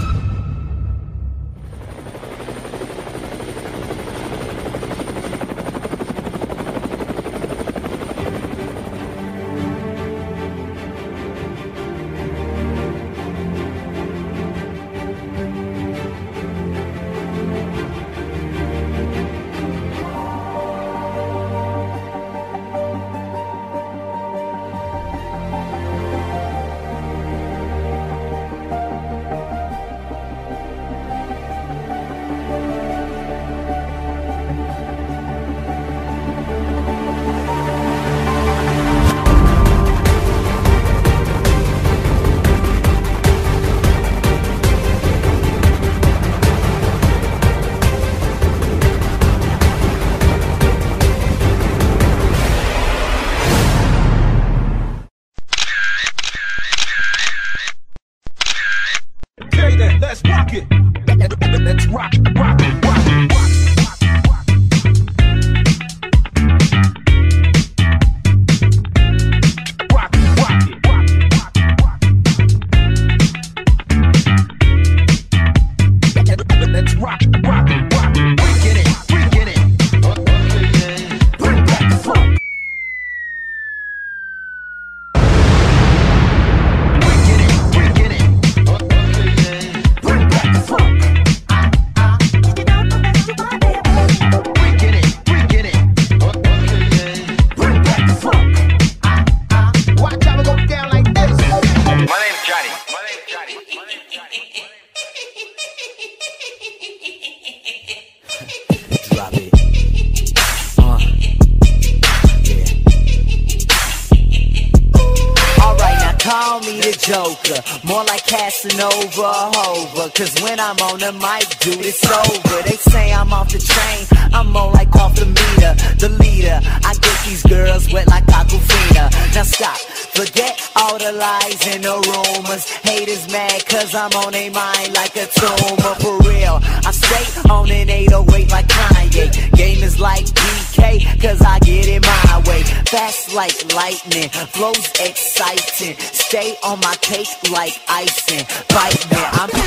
you the Joker. More like Casanova Hova. Cause when I'm on the mic, dude, it's over. They say I'm off the train. I'm more like off the meter. The leader. I get these girls wet like Aquafina. Now stop. Forget all the lies and the rumors. Haters mad cause I'm on their mind like a tumor. For real. Fast like lightning. Flows exciting. Stay on my cake like icing. Bite me. I'm